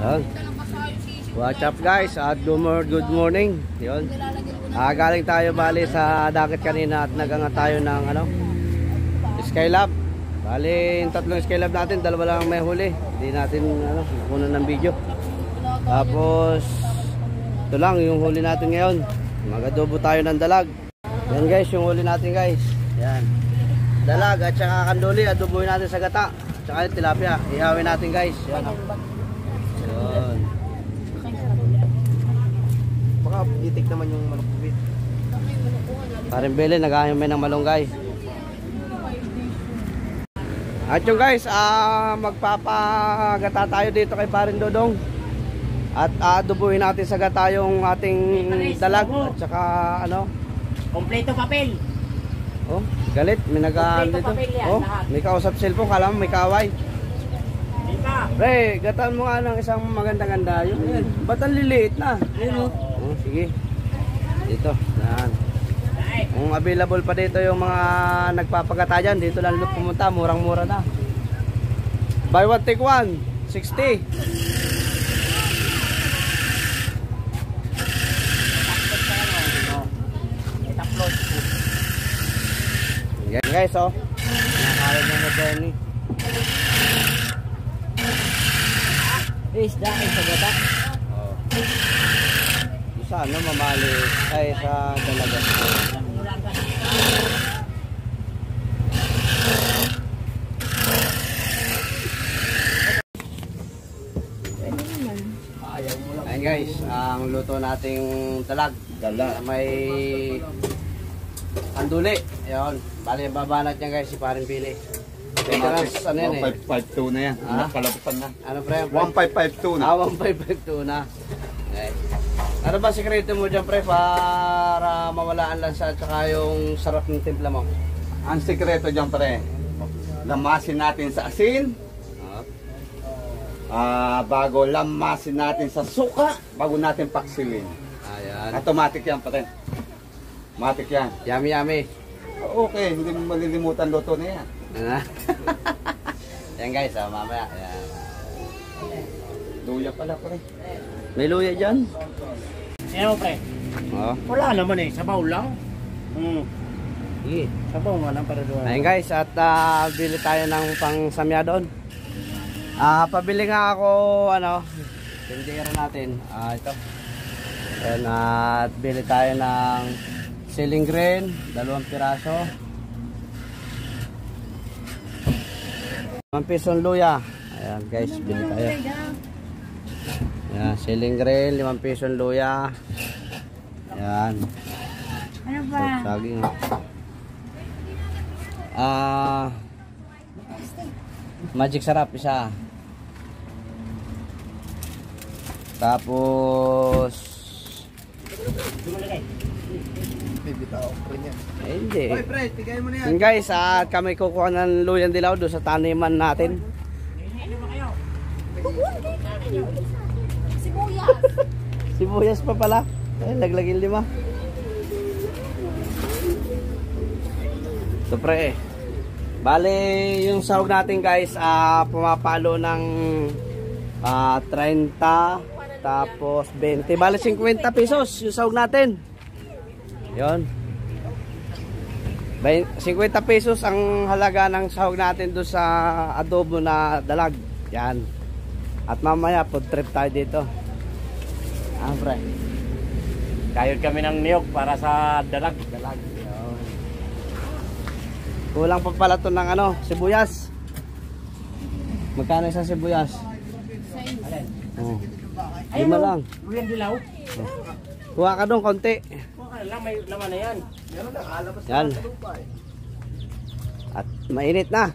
Yan. What's up guys? At good mor- good morning. Yun. Ah, galing tayo bali sa dagat kanina at nagangat tayo ng ano? Skylab. Bali, yung tatlong Skylab natin, dalawa lang may huli. Hindi natin ano, kunan ng video. Tapos ito lang yung huli natin ngayon. Magadobo tayo ng dalag. Yan guys, yung huli natin guys. Yan. Dalag at saka kanduli, adobohin natin sa gata. Tsaka tilapia, ihawin natin guys. Yan. oh. Yun. Baka itik naman yung manok bit. Parin Bele, nag-ahimay ng malunggay. At yung guys, ah, magpapagata tayo dito kay Parin Dodong. At aadubuhin natin sa gata yung ating dalag at saka ano. Kompleto papel. Oh, galit, may nag Kompleto dito. Oh, may kausap cellphone, kala mo may kaway. Pre, gataan mo nga ng isang maganda-ganda. Yun, yan. Ba't ang liliit na? Yun, oh. Oh, sige. Dito, yan. Kung available pa dito yung mga nagpapagata dyan, dito lang pumunta, murang-mura na. Buy one, take one. 60. Taplos. Yan guys, oh. Nakakalit na na Benny. Isda ay sa gata. Oh. Sa ano, mamali. Ay, sa dalaga. Ayan guys, ang luto nating talag. Dala. May anduli. Ayun. Bali, babanat niya guys si Parin Pili. Maintenance, ano yan eh? 1552 na yan. Ah? Nakalabutan na. Ano pre? 1552 na. Ah, 1552 na. Okay. Ano ba sikreto mo dyan pre para mawala ang lansa at saka yung sarap ng timpla mo? Ang sikreto dyan pre, lamasin natin sa asin, Ah, ah bago lamasin natin sa suka, bago natin paksiwin. ayan. Automatic yan pre. Automatic yan. Yummy yummy. Okay, hindi mo malilimutan luto na yan. Ano? yan guys, ah, mamaya. Ayan. Luya pala pre. May luya dyan? Ano pre? Oo. Wala naman eh. Sabaw lang. Hmm. Sige. Sabaw nga lang para doon. Ayun guys, at ah, bili tayo ng pang samya doon. Ah, pabili nga ako ano, tindera natin. Ah, ito. Ayan, at bili tayo ng ceiling green, dalawang piraso. Limang pisong luya. Ayan guys, bili tayo. Ayan, ceiling green, limang pisong luya. Ayan. Ano So, ba? saging. Ah. magic sarap isa. Tapos eh, hindi. pre, tigay mo na Yun guys, at kami kukuha ng luyang dilaw doon sa taniman natin. Sibuyas. Sibuyas pa pala. Ay, laglagin lima. Ito pre. Bale, yung sahog natin guys, ah pumapalo ng ah 30 tapos 20. Bale 50 pesos yung sahog natin. Yon. 50 pesos ang halaga ng sahog natin doon sa adobo na dalag. Yan. At mamaya food trip tayo dito. Ah, pre. Kayod kami ng niyog para sa dalag. Dalag. Yun. Kulang pa pala to ng ano, sibuyas. Magkano isang sibuyas? Oh. Lima lang. Luyan dilaw. Kuha ka doon, konti. Kuha ka lang, may laman na yan. Yan. At mainit na.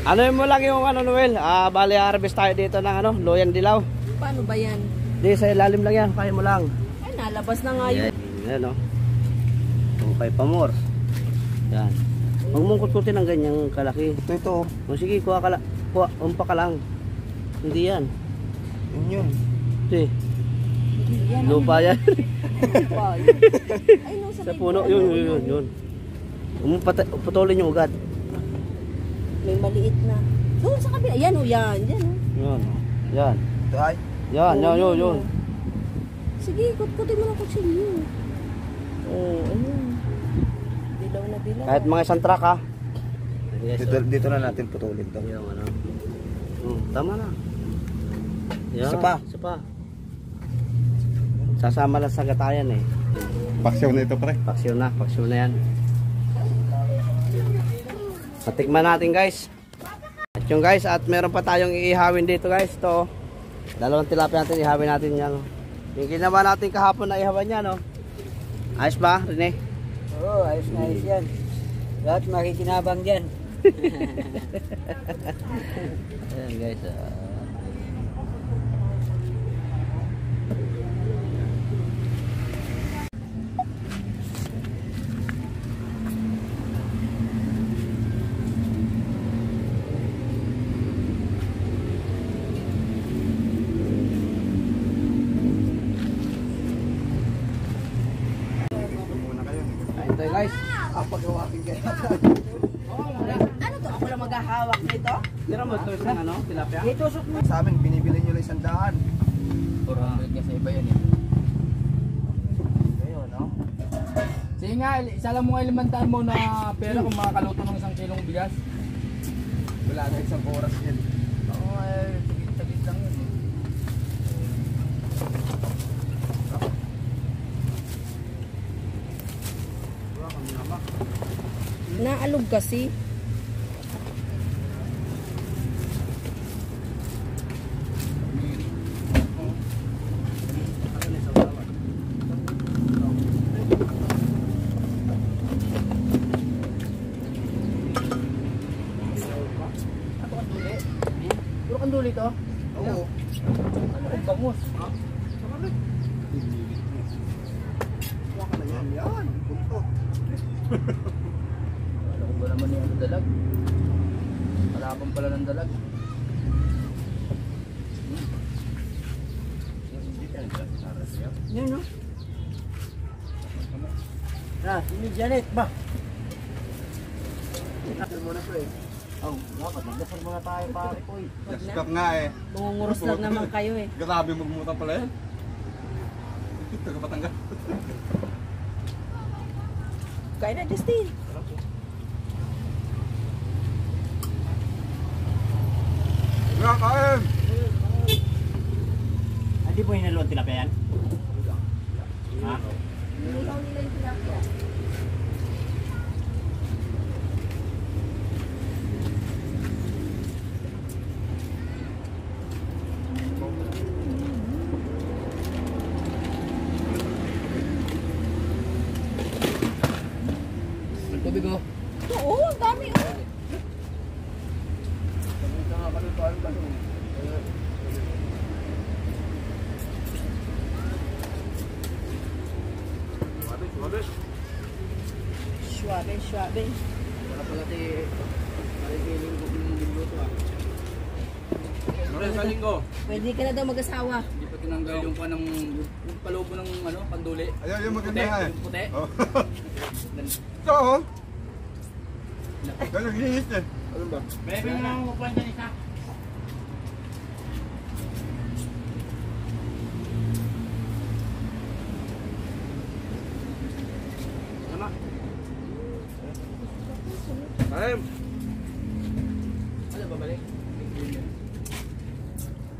Ano mo lang yung ano Noel? Ah, bali harvest tayo dito ng ano, loyan dilaw. Paano ba yan? Di sa ilalim lang yan, kaya mo lang. Ay, nalabas na nga yun. Yan, yan o. Okay, pamor. Yan. Magmungkot-kutin ng ganyang kalaki. Ito, ito. O sige, kuha ka lang. Kuha, umpa ka lang. Hindi yan. Yun yun. Ito eh. Yan, Lupa yan. lupa. Ay, no, sa puno. Yun, yun, yun. yun. Putulin yung ugat. May maliit na. Doon sa kabila. Yan o, yan. Yan o. Yun. Yan. Ito ay. Yan, yan, yun, yun. Sige, kutkutin mo ng kutsilyo. Oo, oh, ayun. Dilaw na dilaw. Kahit mga isang truck ha. Dito, dito na natin putulin to. Yung ano. Hmm, tama na. Yan. Isa pa. Isa pa. Sasama lang sa gatayan eh. Paksyaw na ito pre. Paksyon na, paksyon na yan. Patikman natin guys. At yung guys, at meron pa tayong iihawin dito guys. Oh. Dalawang tilapia natin, ihawin natin yan. Yung ginawa natin kahapon na ihawan yan. Oh. Ayos ba, Rene? Oo, ayos na ayos yan. Lahat makikinabang dyan. Ayan guys. ah. Ayun tayo guys. Ano to? Ako lang maghahawak nito? Tira mo ito isang ano, tilapia? Itusok mo. Sa amin, binibili nyo lang isang daan. kasi iba yan eh. Ayun, no? Sige nga, isa lang mo nga limandaan mo na pera kung makakaluto ng isang kilong bigas. Wala na isang oras yan. Oo, eh, sagit lang yun eh. Naalog kasi. Ano ang duli? Puro kang duli to? Oo. Ano ang bangus? Wala na yan. Yan. Punto. Ano ko ba naman yung dalag? Kalaban pala ng dalag. Yan no? Ah, sino Janet ba? Oh, dapat nagdasal muna tayo pare ko eh. Jaskap nga eh. Munguros lang naman kayo eh. Grabe magmuta pala yan. Taga Batangas. Kain na, Justin. Nga kain! Hindi po hinalo ang tilapia yan? Ha? Tubig Suabe. Wala pala ti... Ko yung linggo ah. sa linggo. Pwede ka na daw mag-asawa. Hindi pa tinanggal yung pa ng... Yung palobo ng ano, panduli. Ayun, yung maganda Puti, eh. yung puti. Oh. Ito oh. Galang liit eh. Ano ba? Bebe na lang mo kwenta. Kain!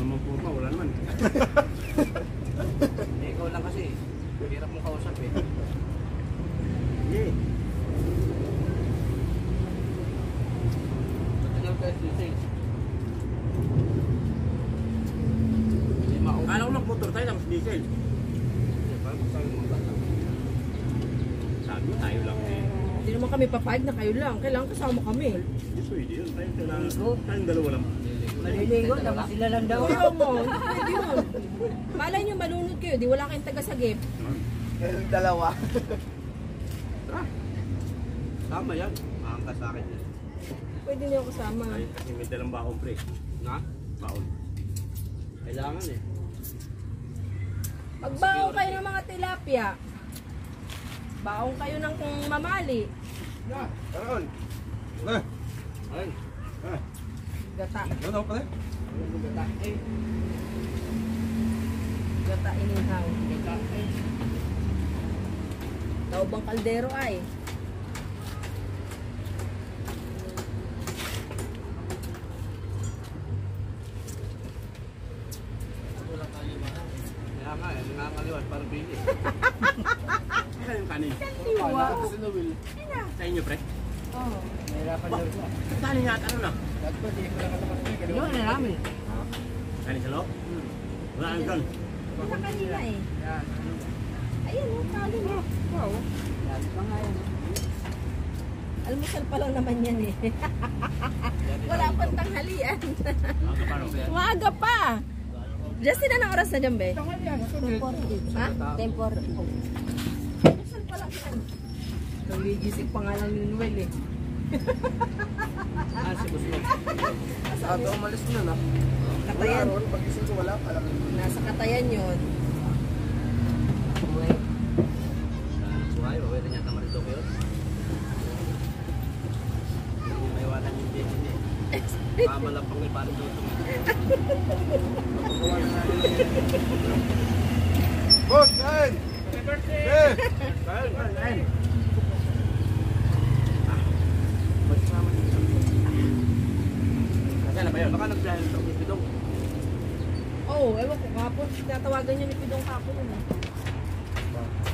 naman po pa, wala naman. Eh, ikaw lang kasi. Hirap mong kausap eh. Yeah. Matagal. Hindi maubos. Kala ko nag-motor tayo tapos diesel. Sabi tayo lang eh. Hindi naman kami papayag na kayo lang. Kailangan kasama kami. Hindi pwede yun. Tayo kailangan ko. Tayong dalawa lang. Maliligo, naman sila lang daw. Ayaw mo, hindi pwede yun. Malay nyo, malunod kayo, di wala kayong taga-sagip. Dalawa. Tama yan. Maangkas sa akin yan. Pwede niyo kasama. Kasi may dalang baon pre. Na? Baon. Kailangan eh. Magbaong kayo ng mga tilapia. Baong kayo ng kung mamali. Karoon. Eh, Ayun. Gata. ano pala? Gata. Gata inihaw. Taobang kaldero ay. Kaya nga eh, nangangaliwan para bili. Ano yung kanin? Iwa. Sa inyo pre? Oh. Mahirapan daw siya. Kanin nga, ano na? Yun na namin. Kanin sa loob? Wala ang doon. Wala kanina eh. Ayun, talo mo. Wow. Lagi pa nga yan. Almusal pa lang naman yan eh. Wala pang tanghalian. Maaga pa. Justin, anong oras na dyan, be? Ha? Tempor. Almusal pa lang yan. Nagigising pa nga lang ni Noel eh. Ah, si Buslo. Sabi umalis na na. Katayan. Pag-ising ko wala pala. Nasa katayan yun. Uy. Suhay, pwede niya tamar ito kayo. Hindi may iwanan yung din hindi. Mamalapang ni paano dito. Boss, kain! Eh! Kain, kain, kain. Nasaan na ba yun? Baka nagbiyahe ito ng bidong. Oh, ewan ko kapon. Tinatawagan niya ni Pidong kapon. eh.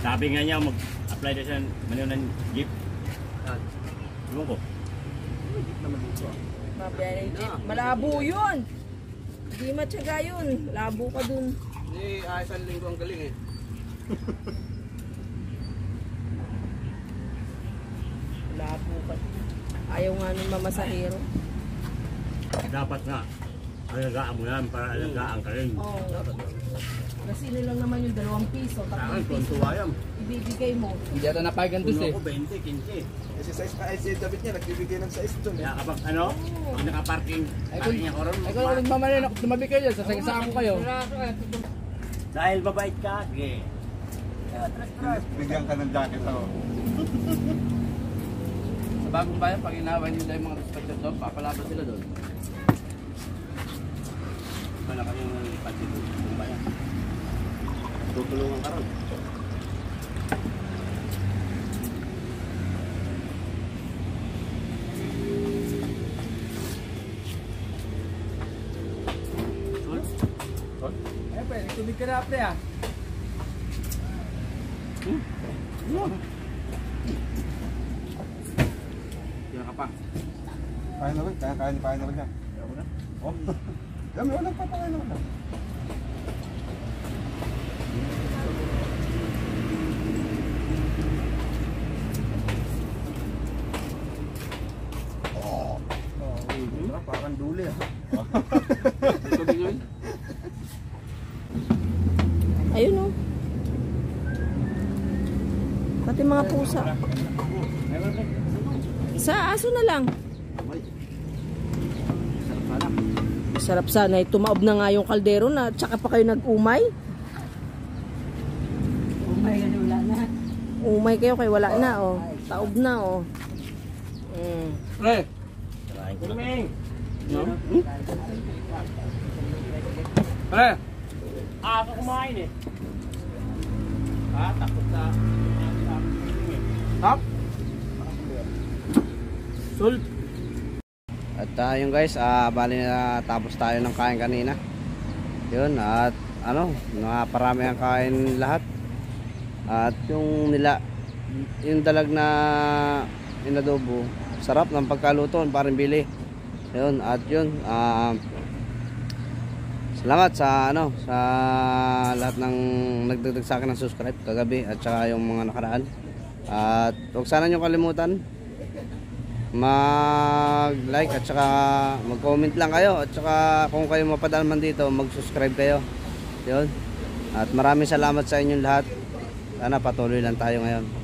Sabi nga niya mag-apply na siya maniw ng jeep. Yan. Ewan ko. Naman dito ah. Yung jeep. Malabo yun. Hindi matyaga yun. Labo ka dun. Hindi, ayos ang linggo ang galing eh. Labo ka. Ayaw nga nun mamasahero. Dapat nga. Alagaan mo yan para alagaan ka rin. Oo. Kasi sino lang naman yung dalawang piso. Saan, Tatlong piso. tuwan yan. Ibibigay mo. Hindi ata napagan Puno dos eh. ko 20, 15. Kasi size pa, si David niya, nagbibigay ng size doon Kaya kapag ano, pag nakaparking, Ay, kung- parking ako ron. Ay kung nagmamalin ako, tumabi kayo dyan, sasagasaan ko kayo. Dahil babait ka, sige. Bigyan ka ng jacket ako. Sa bagong bayan, pag inawan nyo dahil mga dispatcher doon, papalaban sila doon. Wala kami yung pansin ng bayan. Tutulungan ka ron. Eh, tubig ka na, pre ah. Yan ka pa. Kain na ba? Kaya kain, kain na ba niya? Oh. Dami, walang papakain ako. Parang duli ah. Ayun o. Pati mga pusa. Sa aso na lang. Sarap sana. eh. Tumaob na nga yung kaldero na tsaka pa kayo nag-umay. Umay ka wala na. Umay kayo kay wala na oh. Taob na oh. Mm. Pre, Kirain ko namin. pre. Ah, ako kumain eh. Ah, takot sa... Top. Sul. At uh, yun guys, ah bali na tapos tayo ng kain kanina. Yun, at ano, naparami ang kain lahat. At yung nila, yung dalag na inadobo, sarap ng pagkaluto, parang bili. Yun, at yun, ah salamat sa ano, sa lahat ng nagdagdag sa akin ng subscribe kagabi at saka yung mga nakaraan. At huwag sana nyo kalimutan mag-like at saka mag-comment lang kayo at saka kung kayo mapadaan man dito, mag-subscribe kayo. Yun. At maraming salamat sa inyong lahat. Sana patuloy lang tayo ngayon.